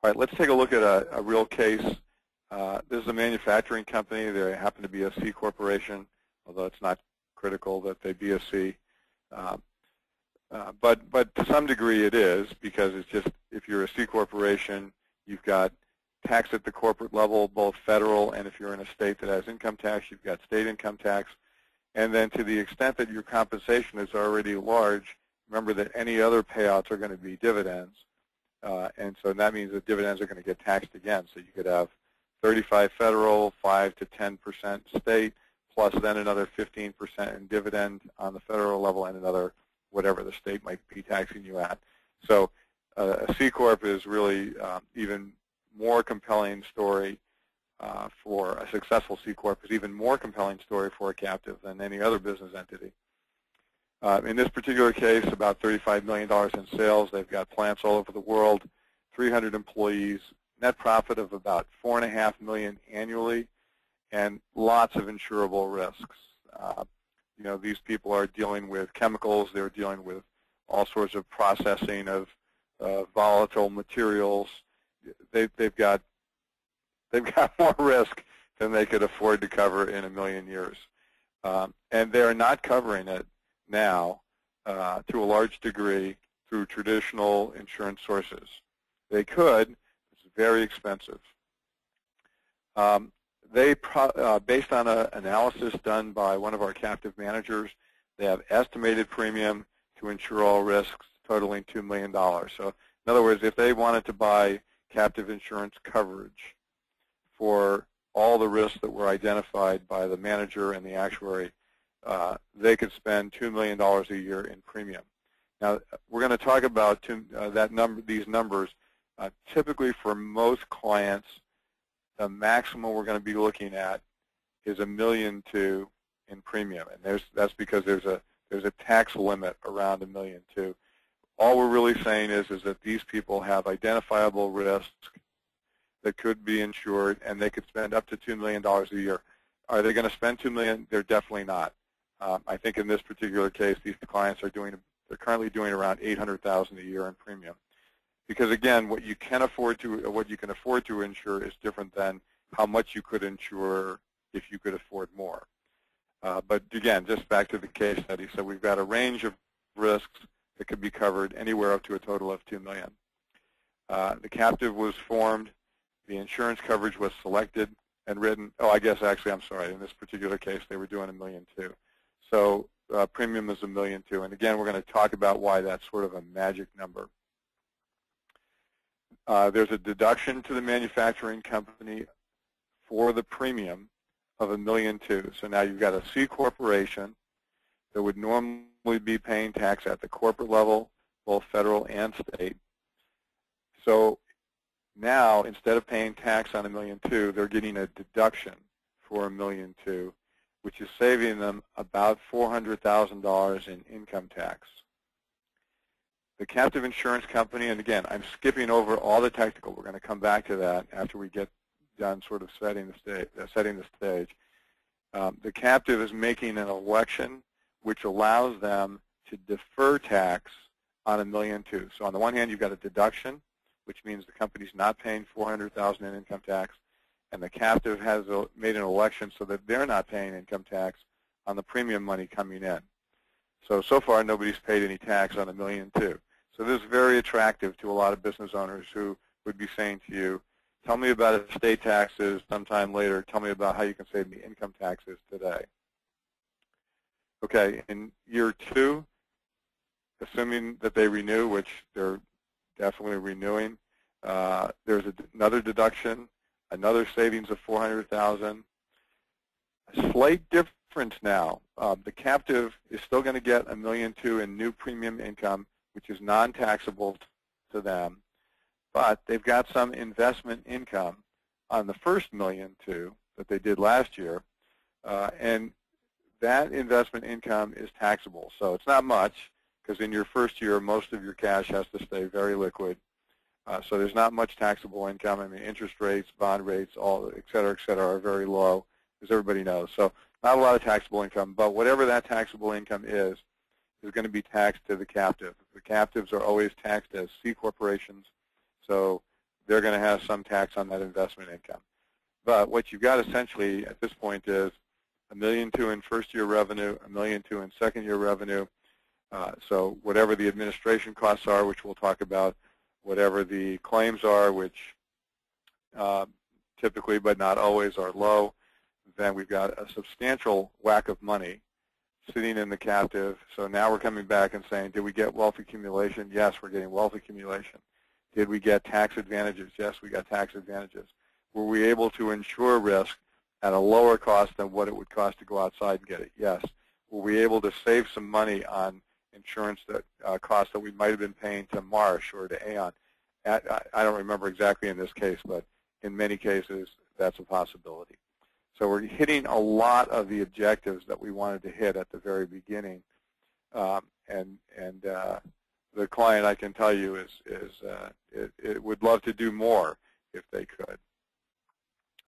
All right, let's take a look at a, a real case. Uh, this is a manufacturing company. They happen to be a C corporation, although it's not critical that they be a C. Uh, uh, but, but to some degree it is because it's just if you're a C corporation, you've got tax at the corporate level, both federal and if you're in a state that has income tax, you've got state income tax. And then to the extent that your compensation is already large, remember that any other payouts are going to be dividends. Uh, and so that means that dividends are going to get taxed again. So you could have 35 federal, 5 to 10% state, plus then another 15% in dividend on the federal level and another whatever the state might be taxing you at. So uh, a C Corp is really um, even more compelling story uh, for a successful C Corp is even more compelling story for a captive than any other business entity. Uh, in this particular case, about $35 million in sales. They've got plants all over the world, 300 employees, net profit of about 4.5 million annually, and lots of insurable risks. Uh, you know, these people are dealing with chemicals. They're dealing with all sorts of processing of uh, volatile materials. They, they've got they've got more risk than they could afford to cover in a million years, um, and they're not covering it now uh, to a large degree through traditional insurance sources. They could. It's very expensive. Um, they, uh, based on an analysis done by one of our captive managers, they have estimated premium to insure all risks totaling $2 million. So in other words, if they wanted to buy captive insurance coverage for all the risks that were identified by the manager and the actuary, uh, they could spend $2 million a year in premium. Now, we're going to talk about two, uh, that number, these numbers. Uh, typically, for most clients, the maximum we're going to be looking at is a million two in premium, and there's, that's because there's a there's a tax limit around a million two. All we're really saying is is that these people have identifiable risk that could be insured, and they could spend up to two million dollars a year. Are they going to spend two million? They're definitely not. Um, I think in this particular case, these clients are doing, they're currently doing around 800,000 a year in premium. Because again, what you can afford to, what you can afford to insure is different than how much you could insure if you could afford more. Uh, but again, just back to the case study. So we've got a range of risks that could be covered anywhere up to a total of 2 million. Uh, the captive was formed. The insurance coverage was selected and written. Oh, I guess actually, I'm sorry. In this particular case, they were doing a million two. So uh, premium is a million two. And again, we're going to talk about why that's sort of a magic number. Uh, there's a deduction to the manufacturing company for the premium of a million two. So now you've got a C corporation that would normally be paying tax at the corporate level, both federal and state. So now, instead of paying tax on a million two, they're getting a deduction for a million two which is saving them about $400,000 in income tax. The captive insurance company, and again, I'm skipping over all the technical. We're going to come back to that after we get done sort of setting the stage. Uh, setting the stage. Um, the captive is making an election which allows them to defer tax on a million two. So on the one hand, you've got a deduction, which means the company's not paying 400,000 in income tax and the captive has made an election so that they're not paying income tax on the premium money coming in. So, so far nobody's paid any tax on a million two. So this is very attractive to a lot of business owners who would be saying to you, tell me about estate taxes sometime later. Tell me about how you can save me income taxes today. Okay, in year two, assuming that they renew, which they're definitely renewing, uh, there's another deduction another savings of 400000 A slight difference now. Uh, the captive is still going to get a million two in new premium income, which is non-taxable to them, but they've got some investment income on the first million two that they did last year, uh, and that investment income is taxable. So it's not much, because in your first year, most of your cash has to stay very liquid. Uh, so there's not much taxable income. I mean, interest rates, bond rates, all, et cetera, et cetera, are very low, as everybody knows. So not a lot of taxable income, but whatever that taxable income is, is going to be taxed to the captive. The captives are always taxed as C corporations, so they're going to have some tax on that investment income. But what you've got essentially at this point is a million two in first year revenue, a million two in second year revenue. Uh, so whatever the administration costs are, which we'll talk about, whatever the claims are, which uh, typically but not always are low, then we've got a substantial whack of money sitting in the captive. So now we're coming back and saying, did we get wealth accumulation? Yes, we're getting wealth accumulation. Did we get tax advantages? Yes, we got tax advantages. Were we able to insure risk at a lower cost than what it would cost to go outside and get it? Yes. Were we able to save some money on insurance that uh, costs that we might have been paying to Marsh or to Aon? At, I don't remember exactly in this case, but in many cases, that's a possibility. So we're hitting a lot of the objectives that we wanted to hit at the very beginning. Um, and and uh, the client, I can tell you, is is uh, it, it would love to do more if they could.